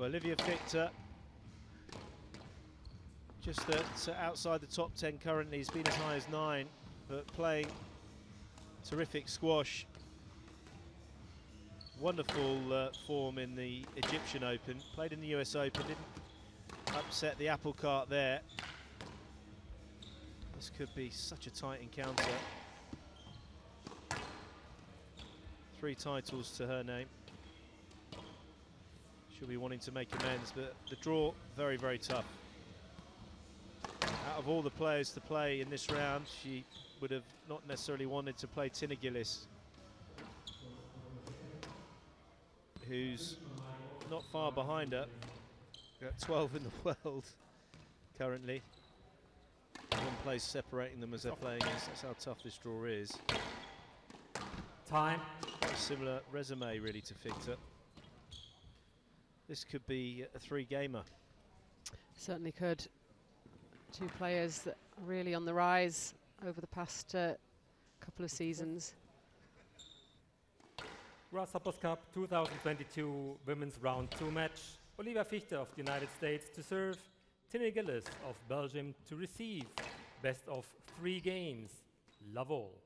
Well, Olivia Fiechter, just uh, outside the top 10 currently, has been as high as nine, but playing terrific squash. Wonderful uh, form in the Egyptian Open. Played in the US Open, didn't upset the apple cart there. This could be such a tight encounter. Three titles to her name. She'll be wanting to make amends, but the draw, very, very tough. Out of all the players to play in this round, she would have not necessarily wanted to play Tinne Gilis, who's not far behind her. Got 12 in the world currently. One place separating them as they're playing against. That's how tough this draw is. Time. Similar resume really to Fiechter. This could be a three-gamer. Certainly could. Two players that are really on the rise over the past uh, couple of seasons. Grasshoppers Cup 2022 Women's Round 2 match. Olivia Fiechter of the United States to serve, Tinne Gilis of Belgium to receive. Best of three games. Love all.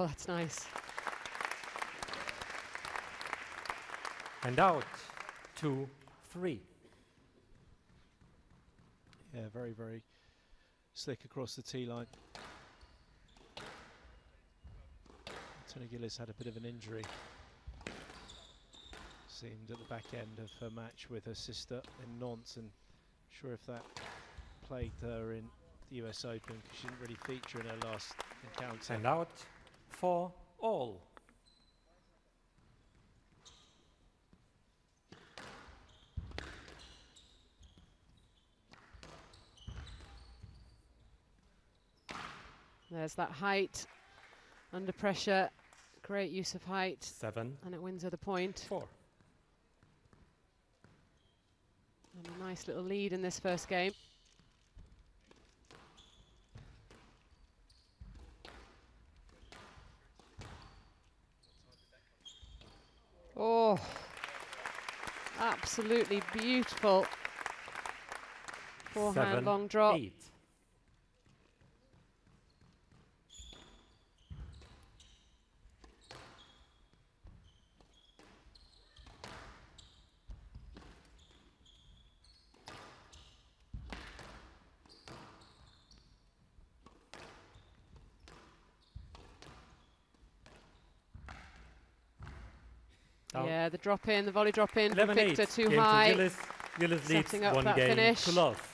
Oh, that's nice. And out. Two, three. Yeah, very, very slick across the tee line. Tinne Gilis had a bit of an injury. Seemed at the back end of her match with her sister in Nantes, and sure if that plagued her in the US Open because she didn't really feature in her last encounter. And out for all. There's that height under pressure. Great use of height. Seven. And it wins her the point. Four. And a nice little lead in this first game. Oh, absolutely beautiful forehand Seven, long drop. Eight. Yeah, the drop in, the volley drop in from 11 Fiechter 8. too Game high. Gilis. Gilis leads one that game finish. to love.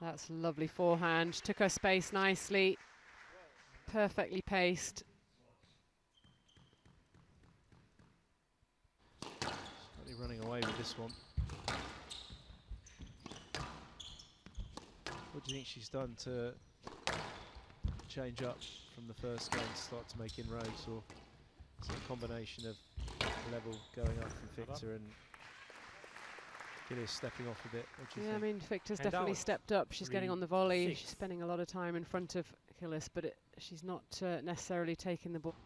That's lovely forehand. Took her space nicely. Perfectly paced. Running away with this one. What do you think she's done to change up from the first game to start to make inroads, or is it a combination of level going up from Fiechter and Gilis stepping off a bit? What do you Yeah, I mean, Fiechter's And definitely out. stepped up. She's getting on the volley. six. She's spending a lot of time in front of Gilis, but it, she's not uh, necessarily taking the ball.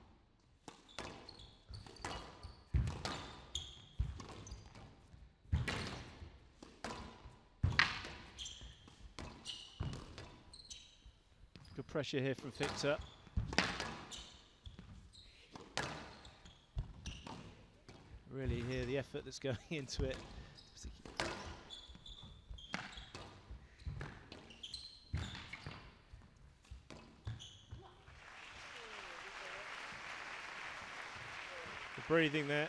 Pressure here from Fiechter. Really hear the effort that's going into it. The breathing there,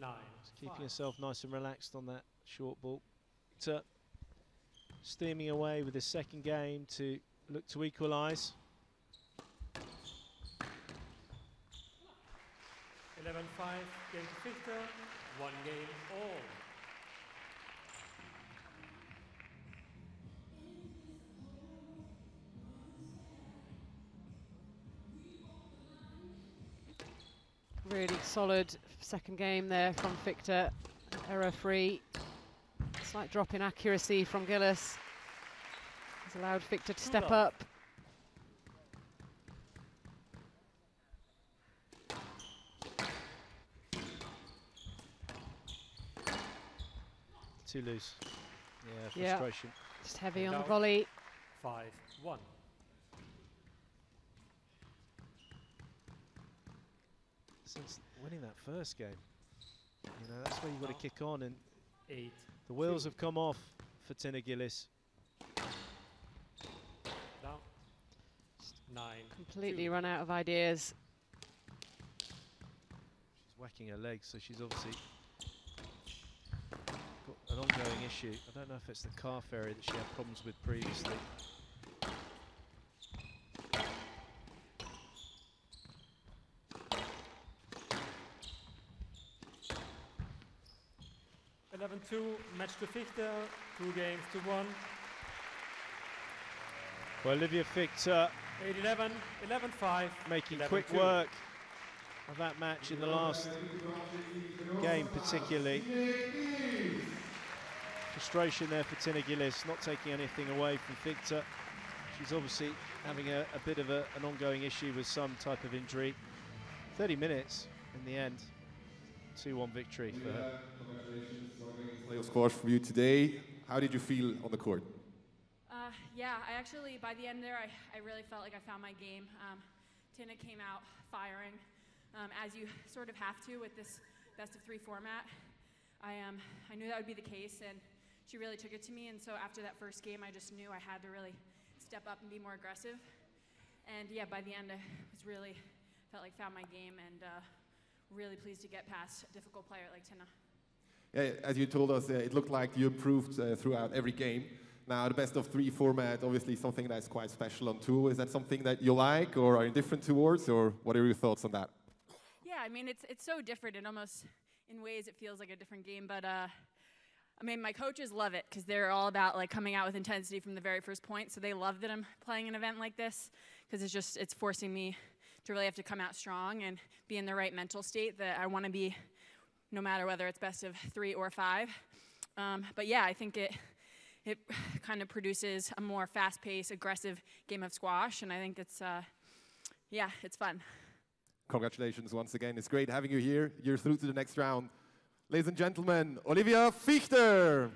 Nine. just keeping yourself nice and relaxed on that short ball. Fiechter steaming away with the second game to look to equalise. 11-5, game to Fiechter, one game all. Really solid second game there from Fiechter, error free. Slight drop in accuracy from Gilis. Has allowed Fiechter to step up. Too loose. Yeah, Yeah. frustration. Just heavy And on the volley. 5-1. Since winning that first game, you know, that's where you've got to kick on, and 8 the wheels Two. have come off for Tinne Gilis. down. 9 Completely two. run out of ideas. She's whacking her legs, so she's obviously got an ongoing issue. I don't know if it's the calf area that she had problems with previously. Eleven two, match to Fiechter, two games to one. Well, Olivia Fiechter 8-11, 11-5. making 11-2. quick work of that match in the last game particularly. Frustration there for Tinne Gilis, not taking anything away from Fiechter. She's obviously having a, a bit of a, an ongoing issue with some type of injury. 30 minutes in the end, 2-1 victory for her. Playoff scores for you today. How did you feel on the court? Uh, yeah, I actually, by the end there, I, I really felt like I found my game. Um, Tina came out firing, um, as you sort of have to with this best of three format. I, um, I knew that would be the case, and she really took it to me. And so after that first game, I just knew I had to really step up and be more aggressive. And yeah, by the end, I was really felt like found my game, and uh, really pleased to get past a difficult player like Tina. Yeah, as you told us, uh, it looked like you improved uh, throughout every game. Now, the best of three format, obviously something that's quite special on tour. Is that something that you like or are indifferent towards, or what are your thoughts on that? Yeah, I mean it's it's so different. It almost, in ways, it feels like a different game. But uh, I mean, my coaches love it because they're all about like coming out with intensity from the very first point. So they love that I'm playing an event like this because it's just it's forcing me to really have to come out strong and be in the right mental state that I want to be, no matter whether it's best of three or five. Um, but yeah, I think it it kind of produces a more fast-paced, aggressive game of squash, and I think it's uh, yeah, it's fun. Congratulations once again. It's great having you here. You're through to the next round. Ladies and gentlemen, Olivia Fiechter.